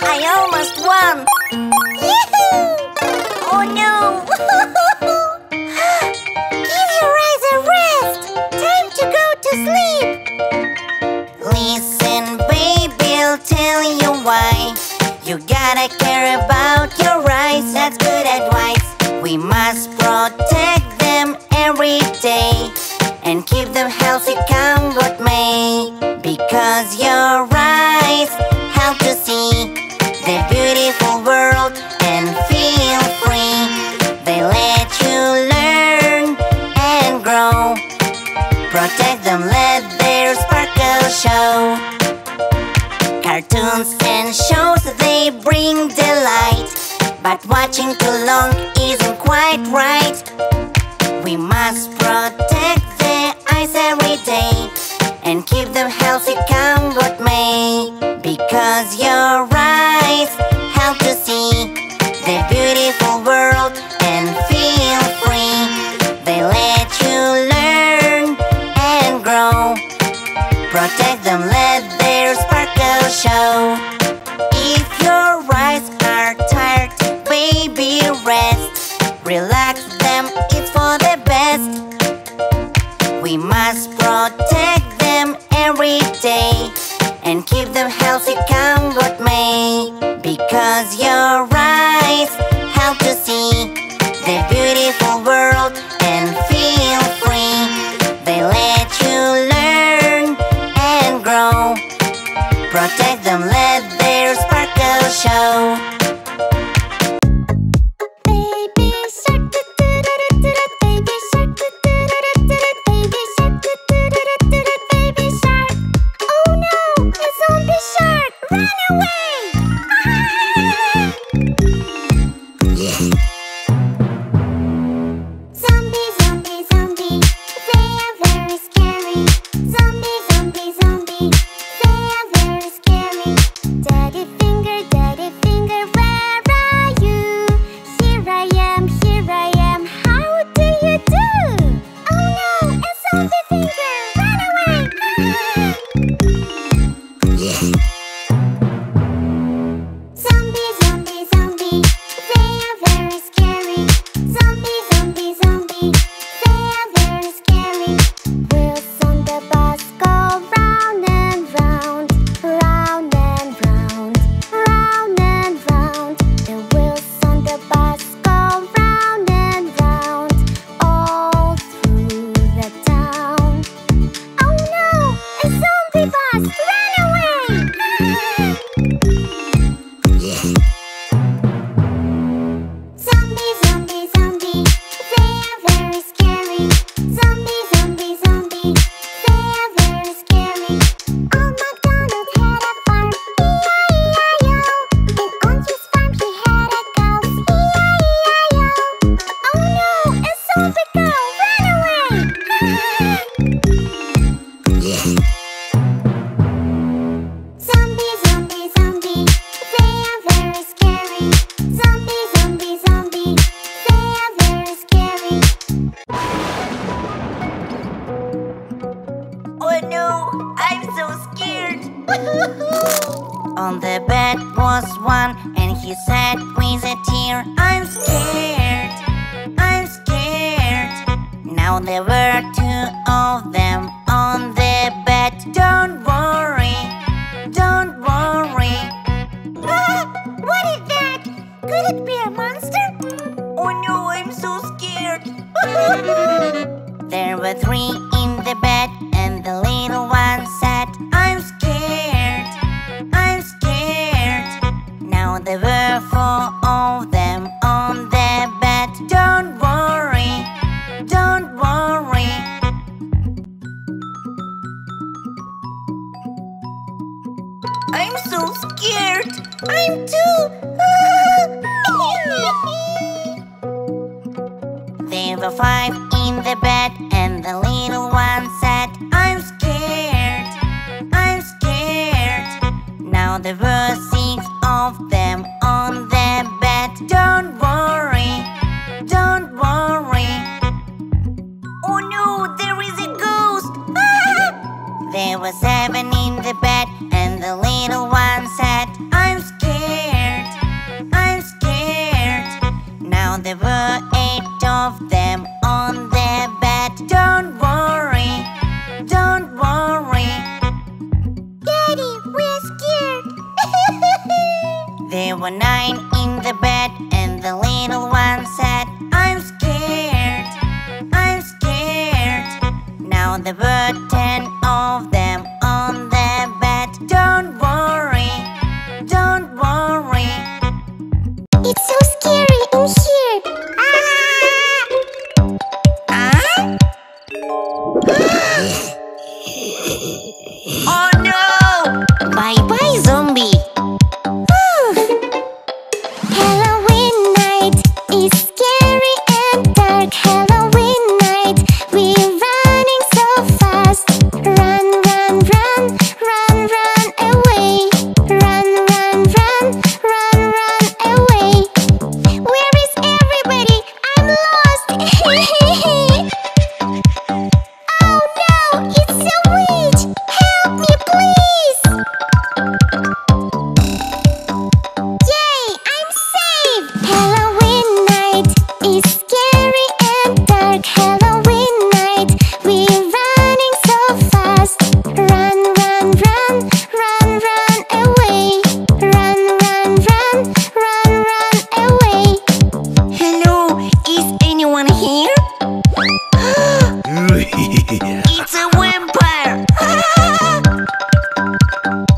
I almost won! Oh no! Give your eyes a rest! Time to go to sleep! Listen, baby, I'll tell you why. You gotta care about your eyes, that's good advice. We must protect them every day and keep them healthy, come what may. Because your eyes show. Cartoons and shows they bring delight, but watching too long isn't quite right. We must protect their eyes every day and keep them healthy, come what may. Because your eyes show. If your eyes are tired, baby, rest. Relax them, it's for the best. We must protect them every day and keep them healthy, come what may. Because your On the bed was one, and he said with a tear, I'm scared, I'm scared. Now there were two of them on the bed. Don't worry, don't worry. Ah, what is that? Could it be a monster? Oh no, I'm so scared. there were three I'm so scared. I'm too. there were five in the bed, and the little one said, I'm scared. I'm scared. Now there were six of them on the bed. Don't worry. Don't worry. Oh no, there is a ghost. There were seven There were nine in the bed and the little one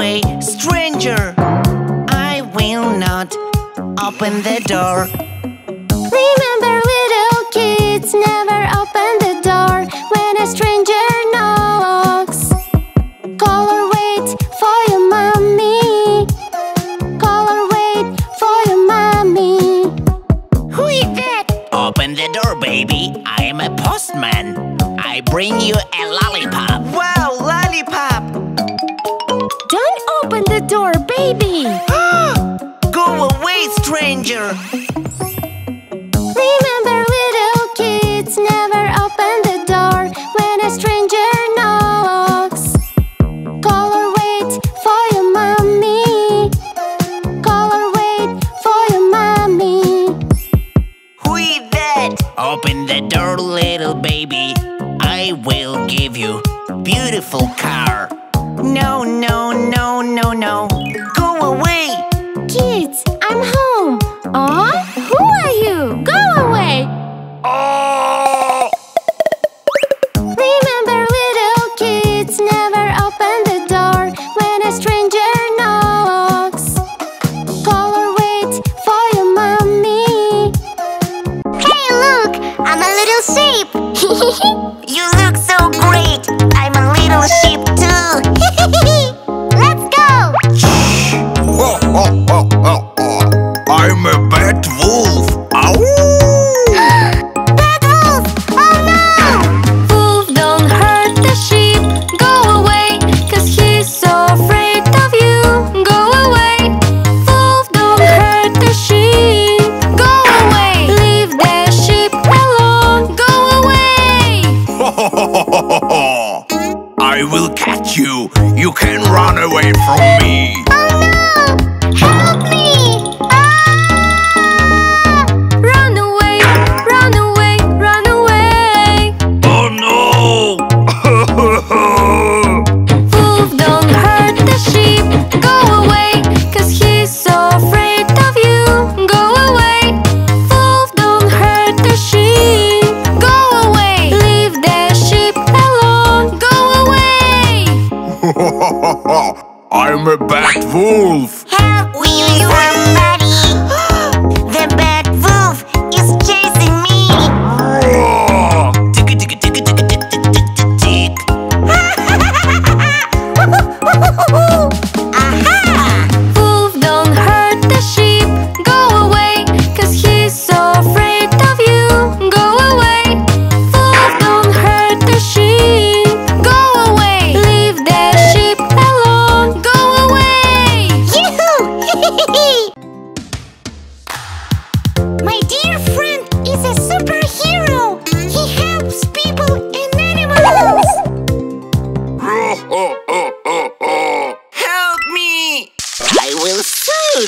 away, stranger. I will not open the door. Remember, little kids never. No, no, no, no. Go away! Kids, I'm home. Aw, who are you? Go away! Oh. Remember little kids, never open the door when a stranger knocks. Call or wait for your mommy. Hey, look! I'm a little sheep! you look so great! I'm a little sheep. I'm a bad wolf. Help, we are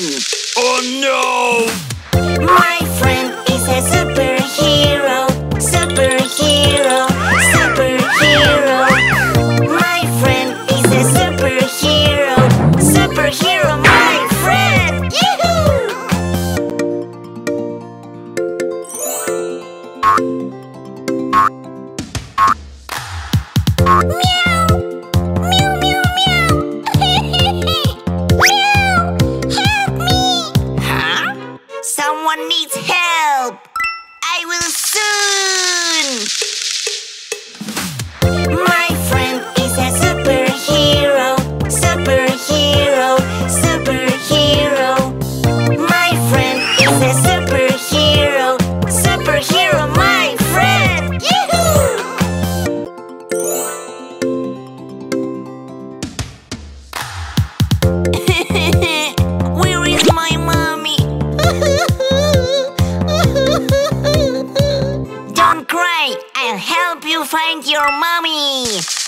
friend! Oh no! My friend is a superhero, superhero, superhero. My friend is a superhero, superhero, my friend! Yee-hoo! find your mommy!